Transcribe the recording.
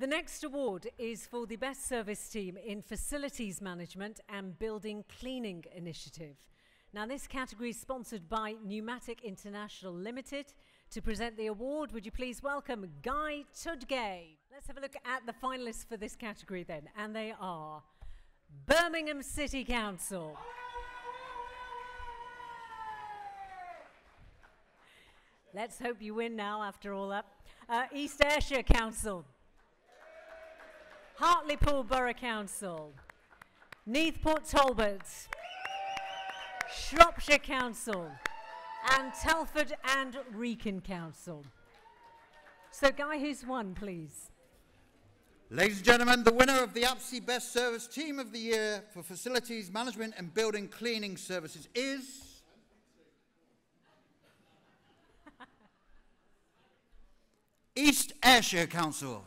The next award is for the Best Service Team in Facilities Management and Building Cleaning Initiative. Now, this category is sponsored by Numatic International Limited. To present the award, would you please welcome Guy Tudgay? Let's have a look at the finalists for this category then, and they are Birmingham City Council. Let's hope you win now after all that. Uh, East Ayrshire Council. Hartlepool Borough Council. Neath Port Talbot. Shropshire Council. And Telford and Wrekin Council. So, Guy, who's won, please? Ladies and gentlemen, the winner of the APSE Best Service Team of the Year for Facilities Management and Building Cleaning Services is... East Ayrshire Council.